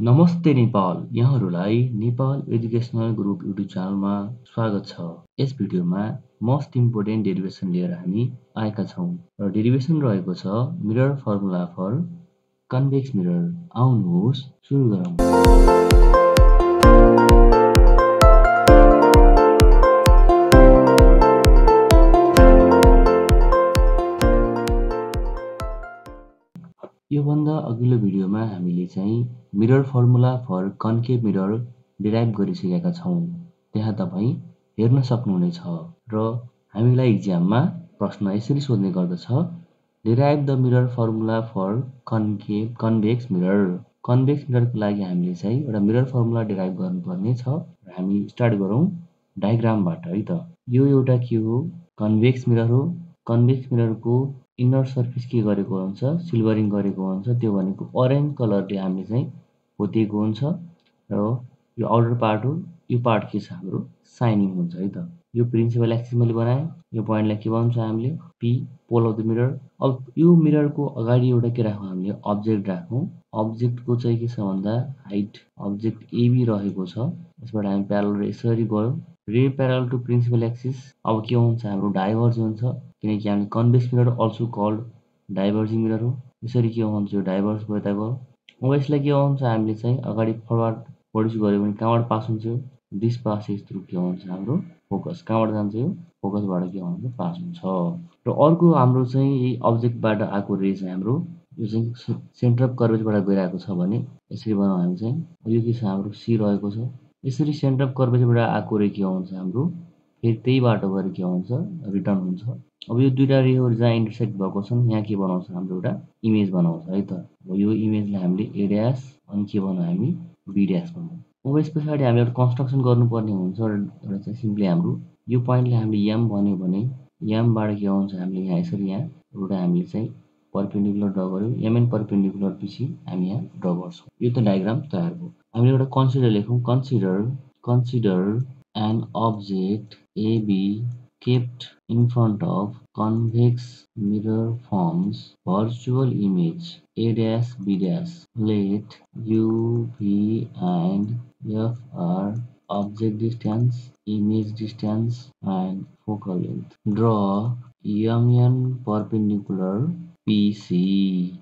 नमस्ते नेपाल। यहाँहरूलाई Nepal educational group YouTube च्यानलमा स्वागत छ। यस भिडियोमा मोस्ट इम्पोर्टेन्ट डेरिभेसन लिएर हामी आएका छौँ। र डेरिभेसन रहेको छ mirror formula for convex mirror. आउनुहोस् सुरु गरौँ। हामीले चाहिँ mirror formula for concave mirror derive गरिसकेका छौँ। त्यहाँ तपाईँ हेर्न सक्नुहुनेछ र हामीलाई इक्जाममा प्रश्न यसरी सोध्ने गर्दछ derive the mirror formula for concave convex mirror convex मिररको लागि हामीले चाहिँ एउटा मिरर फर्मुला डिराइभ गर्नुपर्ने छ र हामी स्टार्ट गरौँ डायग्रामबाट है त। यो एउटा के हो? कन्भेक्स मिरर हो। कन्भेक्स मिररको इन्नर सर्फेस के गरेको हुन्छ सिल्भरिङ गरेको हुन्छ त्यो भनेको अरेन्ज कलरले हामीले चाहिँ पोतिएको हुन्छ र यो आउटर पार्ट हो यो पार्ट के छ हाम्रो? साइनिङ हुन्छ है त। यो प्रिन्सिपल एक्सिस मैले बनाएँ यो पोइन्टलाई के भन्छ हामीले? P pole of the mirror अब यो मिररको अगाडि एउटा के राखौँ हामीले? अब्जेक्ट राखौँ। अब्जेक्टको चाहिँ के छ भन्दा हाइट अब्जेक्ट एबी रहेको छ। यसबाट हामी प्यारल यसरी गयो। रे प्यारल टु प्रिन्सिपल एक्सिस अब के हुन्छ हाम्रो? डाइभर्ज हुन्छ। किनकि हामी convex mirror also called diverging mirror हो। यसरी के हुन्छ यो डाइभर्स भयो यता गयो अब यसलाई के हुन्छ हामीले चाहिँ अगाडि फरवार्ड प्रड्युस गऱ्यो भने कहाँबाट पास हुन्छ दिस पासेस थ्रु के हुन्छ हाम्रो फोकस कहाँबाट जान्छ यो? फोकसबाट के हुन्छ पास हुन्छ। र अर्को हाम्रो चाहिँ यही अब्जेक्टबाट आएको रे चाहिँ हाम्रो यो चाहिँ सेन्टर अफ कर्भेजबाट गइरहेको छ भने यसरी बनाउँ हामी चाहिँ यो के छ हाम्रो सी रहेको छ। यसरी सेन्टर अफ कर्भेजबाट आएको रे के हुन्छ हाम्रो फेरि त्यही बाटो गएर के हुन्छ? रिटर्न हुन्छ। अब यो दुइटा रेहरू जहाँ इन्टरसेक्ट भएको छन्। यहाँ के बनाउँछ? हाम्रो एउटा इमेज बनाउँछ है त? यो इमेजलाई हामीले ए ड्यास अनि के बनाउँ हामी? बी ड्यास बनाउँ अब यस पछाडि हामीले एउटा कन्स्ट्रक्सन गर्नुपर्ने हुन्छ एउटा चाहिँ सिम्पली हाम्रो यो पोइन्टले हामीले एम भन्यो भने एमबाट के आउँछ हामीले यहाँ यसरी यहाँ एउटा हामीले चाहिँ पर्पेन्डिकुलर ड्र गऱ्यौँ एमएन पर्पेन्डिकुलर पछि हामी यहाँ ड्र गर्छौँ। यो त डायग्राम तयार भयो। हामीले एउटा कन्सिडर लेखौँ। Consider consider an object AB kept in front of convex mirror forms virtual image A dash B dash. Let U, V and F are object distance, image distance and focal length. Draw MN perpendicular PC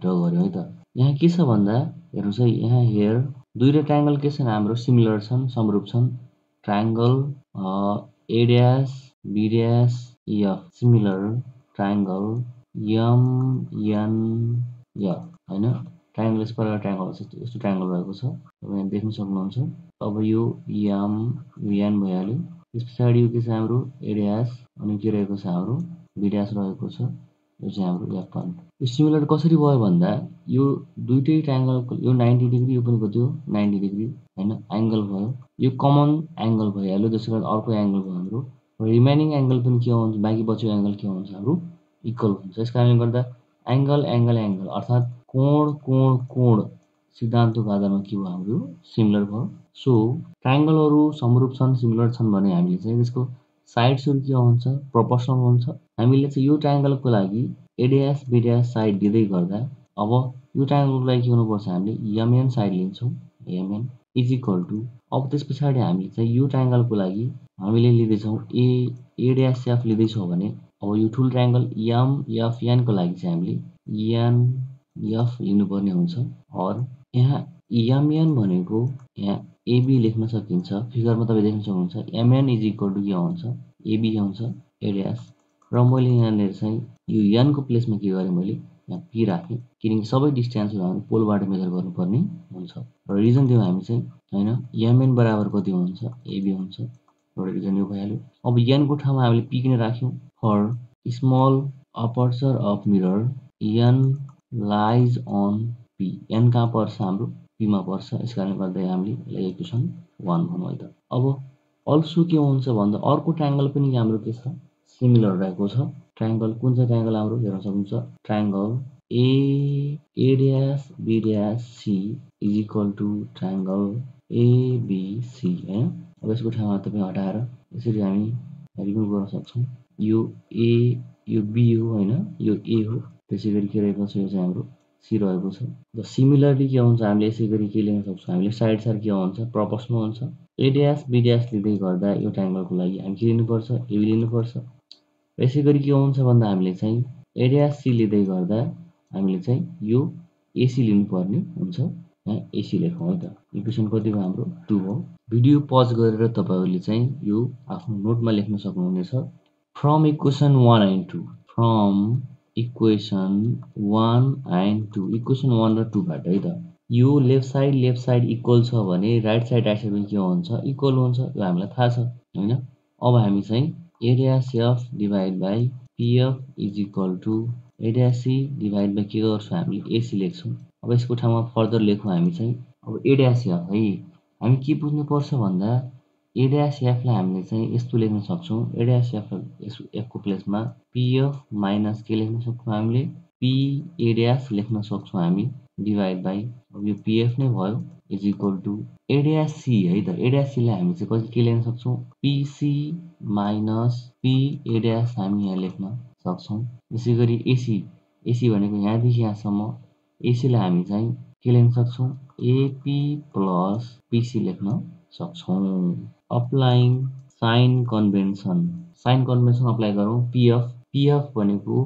draw गऱ्यो है त यहाँ के छ भन्दा हेर्नुहोस् है यहाँ हेयर दुईवटा ट्राइङ्गल के छन् हाम्रो सिमिलर छन् समरूप छन् triangle A dash B dash F similar triangle MNF होइन ट्राइङ्गल यस प्रकार ट्राइङ्गल यस्तो ट्राइङ्गल भएको छ. तपाईँ यहाँ देख्न सक्नुहुन्छ। अब यो एम एन भइहाल्यो। त्यस पछाडि यो के छ हाम्रो? एड्यास अनि के रहेको छ हाम्रो? बिड्यास रहेको छ। यो चाहिँ हाम्रो वान यो सिमिलर कसरी भयो भन्दा यो दुइटै ट्राइङ्गलको यो नाइन्टी डिग्री यो पनि हो नाइन्टी डिग्री होइन एङ्गल भयो। यो कमन एङ्गल भइहाल्यो त्यसो कारण अर्को एङ्गल भयो हाम्रो। रिमेनिङ एङ्गल पनि के हुन्छ बाँकी बचेको एङ्गल के हुन्छ हाम्रो? इक्वल हुन्छ। यस कारणले गर्दा एङ्गल एङ्गल एङ्गल अर्थात् कोण कोण कोण सिद्धान्तको आधारमा के भयो हाम्रो? सिमिलर भयो। सो ट्राइङ्गलहरू समरूप छन् सिमिलर छन् भने हामीले चाहिँ त्यसको साइड्सहरू के हुन्छ प्रोपोर्सनल हुन्छ हामीले चाहिँ यो ट्राइङ्गलको लागि एडिएस बिडिएस साइड दिँदै गर्दा अब यो ट्राइङ्गलको लागि के गर्नुपर्छ हामीले एमएन साइड लिन्छौँ। एमएन इज इक्वल टु अब त्यस पछाडि हामीले चाहिँ यो ट्राइङ्गलको लागि हामीले लिँदैछौँ ए ए ड्यास एफ लिँदैछौँ भने अब यो ठुलो ट्राइङ्गल एम एफ एनको लागि चाहिँ हामीले एन एफ लिनुपर्ने हुन्छ। अर यहाँ एमएन भनेको यहाँ एबी लेख्न सकिन्छ। फिगरमा तपाईँ देख्न सक्नुहुन्छ एमएन इज इक्वल टु के आउँछ एबी आउँछ एड्यास र मैले यहाँनिर चाहिँ यो एनको प्लेसमा के गरेँ मैले? यहाँ पी राखेँ। किनकि सबै डिस्टेन्सहरू हामी पोलबाट मेजर गर्नुपर्ने हुन्छ। र रिजन दियौँ हामी चाहिँ होइन एमएन बराबर कति हुन्छ? एबी हुन्छ। एउटा रिजन यो भइहाल्यो। अब एनको ठाउँमा हामीले पी किन राख्यौँ? For small aperture of mirror N lies on P N कहाँ पर्छ हाम्रो? पीमा पर्छ यस कारणले गर्दा हामीले यसलाई इक्वेसन वान भनौँ है त। अब अल्सो के हुन्छ भन्दा अर्को ट्राइङ्गल पनि हाम्रो के छ? सिमिलर रहेको छ। ट्राइङ्गल कुन चाहिँ ट्राइङ्गल हाम्रो हेर्न सक्नुहुन्छ। Triangle A A B dash C is equal to triangle ABC होइन अब यसको ठाउँमा तपाईँ हटाएर यसरी हामी रिमुभ गर्न सक्छौँ। यो ए यो बी हो होइन? यो ए हो। त्यसै गरी के रहेको छ यो चाहिँ हाम्रो सी रहेको छ। र सिमिलरली के हुन्छ हामीले यसै गरी के लेख्न सक्छौँ? हामीले साइड साइड के हुन्छ? प्रपसमा हुन्छ। एडियास बिडियास लिँदै गर्दा एउटा एङ्गलको लागि हामी के लिनुपर्छ? एबी लिनुपर्छ। यसै गरी के हुन्छ भन्दा हामीले चाहिँ एडियास सी लिँदै गर्दा हामीले चाहिँ यो एसी लिनुपर्ने हुन्छ। यहाँ एसी लेखौँ है त। इक्वेसन कति भयो हाम्रो? टू हो। भिडियो पज गरेर तपाईँहरूले चाहिँ यो आफ्नो नोटमा लेख्न सक्नुहुनेछ। From equation one and two from equation one and two equation one र टूबाट है त? यो left side left side equal छ भने राइट साइड राइट साइड पनि के हुन्छ? इक्वल हुन्छ यो हामीलाई थाहा छ होइन? अब हामी चाहिँ area safe divide by PF is equal to area C divide by के गर्छौँ हामीले एसी लेख्छौँ। अब यसको ठाउँमा फर्दर लेखौँ हामी चाहिँ। अब एरिया सेफ है? हामी के बुझ्नुपर्छ भन्दा एडियास एफलाई हामीले चाहिँ यस्तो लेख्न सक्छौँ। एडियास एफ एफको प्लेसमा पिएफ माइनस के लेख्न सक्छौँ हामीले। पी एडियास लेख्न सक्छौँ हामी। डिभाइड बाई अब यो पिएफ नै भयो। इज इक्वल टु एडियास है त? एडियास सीलाई हामी चाहिँ कति के लेख्न सक्छौँ? पिसी माइनस पी एडियास हामी यहाँ लेख्न सक्छौँ। यसै गरी एसी एसी भनेको यहाँदेखि यहाँसम्म एसीलाई हामी चाहिँ के लेख्न सक्छौँ। एपी प्लस पिसी लेख्न सक्छौँ। Applying sign convention sign convention apply गरौँ पिएफ पिएफ भनेको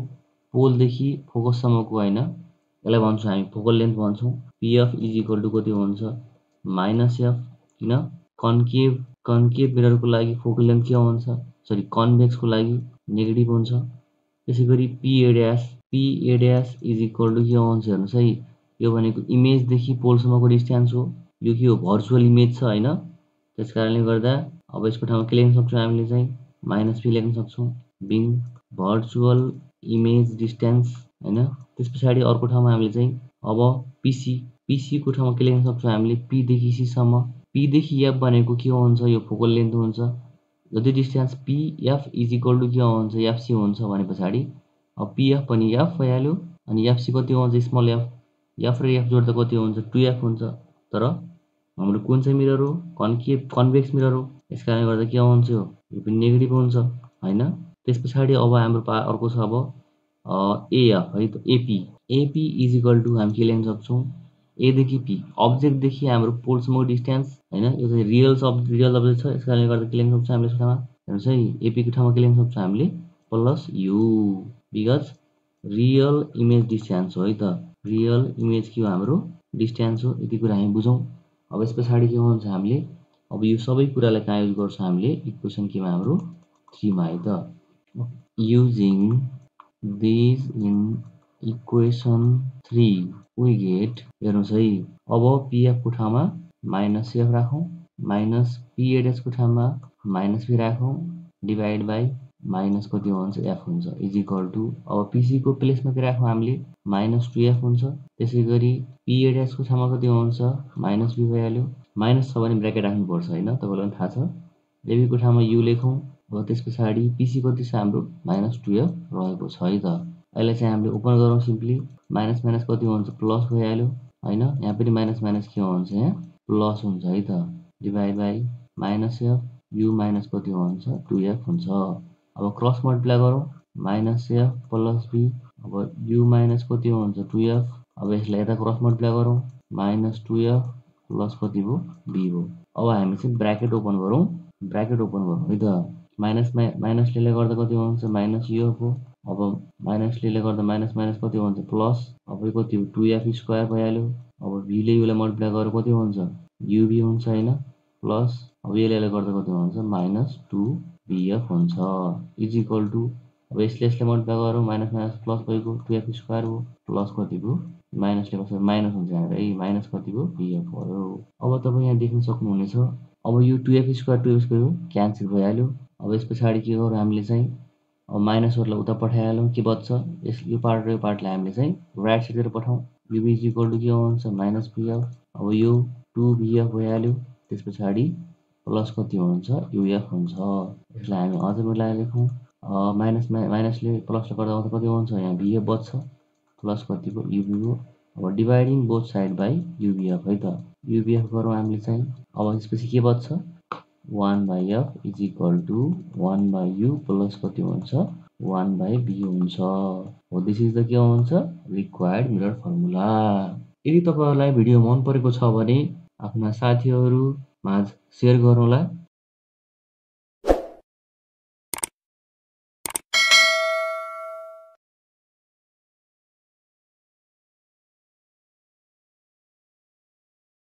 पोलदेखि फोकससम्मको होइन यसलाई भन्छौँ हामी फोकल लेन्थ भन्छौँ। पिएफ इज इक्वल टु कति हुन्छ? माइनस एफ किन? कन्केभ कन्केभ मिररको लागि फोकल लेन्थ के हुन्छ? सरी कन्भेक्सको लागि नेगेटिभ हुन्छ। त्यसै गरी P A dash P A dash is equal to के हुन्छ हेर्नुहोस् है? यो भनेको इमेजदेखि पोलसम्मको डिस्टेन्स हो। यो के हो? भर्चुअल इमेज छ होइन? त्यस कारणले गर्दा अब यसको ठाउँमा के लेख्न सक्छौँ हामीले चाहिँ? माइनस पी लेख्न सक्छौँ। बिङ भर्चुअल इमेज डिस्टेन्स होइन? त्यस पछाडि अर्को ठाउँमा हामीले चाहिँ अब पिसी पिसीको ठाउँमा के लेख्न सक्छौँ हामीले? पीदेखि सीसम्म पीदेखि एफ भनेको के हुन्छ? यो फोकल लेन्थ हुन्छ। जति distance PF is equal to के हुन्छ? एफसी हुन्छ भने पछाडि। अब पिएफ पनि एफ भइहाल्यो। अनि एफसी कति हुन्छ? Small F. एफ र एफ जोड्दा कति हुन्छ? टु एफ हुन्छ। तर हाम्रो कुन चाहिँ मिरर हो? कन्केभ कन्भेक्स मिरर हो? यस कारणले गर्दा के आउँछ यो पनि नेगेटिभ हुन्छ होइन? त्यस पछाडि अब हाम्रो पा अर्को छ अब एएफ है त AP AP is equal to हामी के ल्याउन सक्छौँ? एदेखि पी। अब्जेक्टदेखि हाम्रो पोल्सम्मको डिस्टेन्स होइन? यो चाहिँ रियल सब रियल अब्जेक्ट छ। यस कारणले गर्दा के ल्याउन सक्छौँ हामीले ठाउँमा? हेर्नुहोस् है एपीको ठाउँमा के ल्याउन सक्छौँ हामीले? Plus U because real image distance हो है त। रियल इमेज के हो हाम्रो? डिस्टेन्स हो यति कुरा हामी बुझौँ। अब यस पछाडि के हुन्छ हामीले? अब यो सबै कुरालाई कहाँ युज गर्छौँ हामीले? इक्वेसन केमा हाम्रो थ्रीमा है त। Using these in equation three we get हेर्नुहोस् है। अब पिएफको ठाउँमा माइनस एफ राखौँ। माइनस पिएडएसको ठाउँमा माइनस पी राखौँ। डिभाइड बाई माइनस कति हुन्छ एफ हुन्छ। इज इक्वल टु अब पिसीको प्लेसमा के राखौँ हामीले माइनस टु एफ हुन्छ। त्यसै गरी पिएडएसको ठाउँमा कति हुन्छ माइनस बी भइहाल्यो। माइनस छ भने ब्राकेट राख्नुपर्छ होइन? तपाईँलाई पनि थाहा छ। एबीको ठाउँमा यु लेखौँ। अब त्यस पछाडि पिसी कति छ हाम्रो माइनस टुवेल्भ रहेको छ है त? यसलाई चाहिँ हामीले ओपन गरौँ सिम्पली माइनस माइनस कति हुन्छ प्लस भइहाल्यो होइन? यहाँ पनि माइनस माइनस के हुन्छ यहाँ? प्लस हुन्छ है त? Divide by minus F U minus कति हुन्छ टुएफ हुन्छ। अब क्रस मल्टिप्लाई गरौँ माइनस एफ प्लस बी अब यु कति हुन्छ? टुएफ अब यसलाई यता क्रस मल्टिप्लाई गरौँ माइनस टुएफ प्लस कति भयो? बी भयो। अब हामी चाहिँ ब्राकेट ओपन गरौँ। ब्राकेट ओपन गरौँ। है त? माइनस माइ माइनसले गर्दा कति हुन्छ? माइनस यो हो। अब माइनसले गर्दा माइनस माइनस कति हुन्छ? प्लस अब कति हो? टु एफ स्क्वायर भइहाल्यो। अब भीले योलाई मल्टिप्लाई गरेर कति हुन्छ? युबी हुन्छ होइन? प्लस अब यसले गर्दा कति हुन्छ? माइनस टु बिएफ हुन्छ इज इक्वल टु अब यसले यसले मल्टिप्लाई गरौँ minus minus plus two F square भयो प्लस कति भयो? माइनसले कसरी? माइनस हुन्छ यहाँनिर। है माइनस कति भयो? बिएफ भयो। अब तपाईँ यहाँ देख्न सक्नुहुनेछ अब यो two F square two F square cancel भइहाल्यो। अब यस पछाडि के गरौँ हामीले चाहिँ? अब माइनसहरूलाई उता पठाइहाल्यौँ के बच्छ? यस यो पार्ट र यो पार्टलाई हामीले चाहिँ राइट साइडतिर पठाउँ। यो बिज टु के हुन्छ माइनस बिएफ अब यो टु बिएफ भइहाल्यो त्यस पछाडि प्लस कति हुन्छ युएफ हुन्छ। यसलाई हामी अझ मिलाएर लेखौँ माइनस माइनसले प्लसले गर्दा आउँदा कति हुन्छ? यहाँ बिएफ बच्छ। प्लस कति भयो युबी भयो अब dividing both side by UBF है त। युबिएफ गरौँ हामीले चाहिँ। अब त्यसपछि के बच्छ? One by F is equal to one by U plus कति हुन्छ? वान बाई बी हुन्छ। हो दिस इज द के हुन्छ। रिक्वायर्ड मिरर फर्मुला यदि तपाईँहरूलाई भिडियो मन परेको छ भने आफ्ना साथीहरू माझ सेयर गर्नुहोला